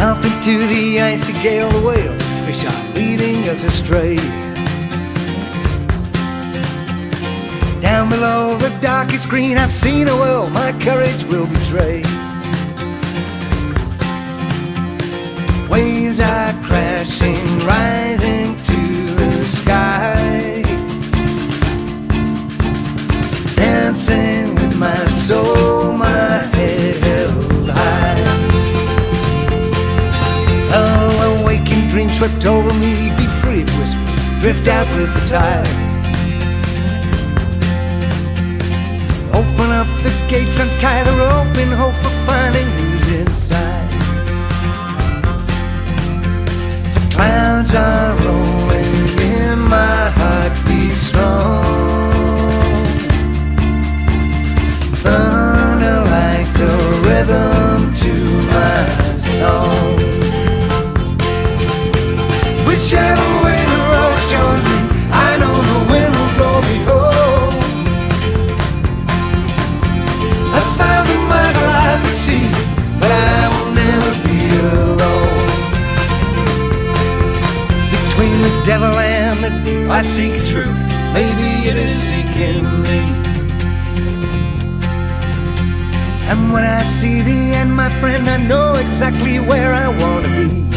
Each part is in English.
Up into the icy gale, the whale, fish are leading us astray. Down below the darkest green, I've seen a world my courage will betray. Waves are crashing, over me. Be free, it whispered. Drift out with the tide. Open up the gates, untie the rope in hope of finding the devil and the deep, I seek truth. Maybe it is seeking me. And when I see the end, my friend, I know exactly where I want to be.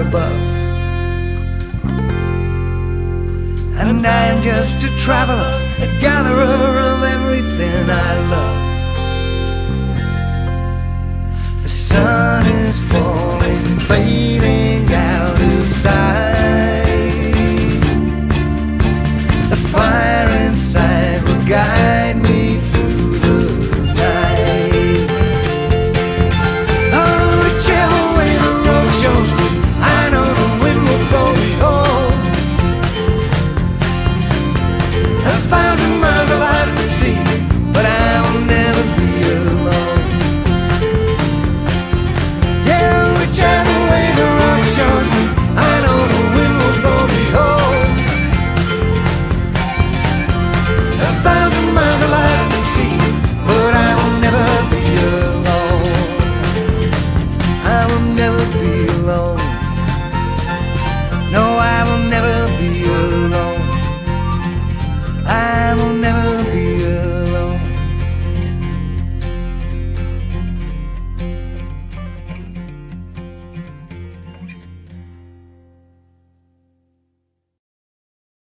Above. And I'm just a traveler, a gatherer of everything I love.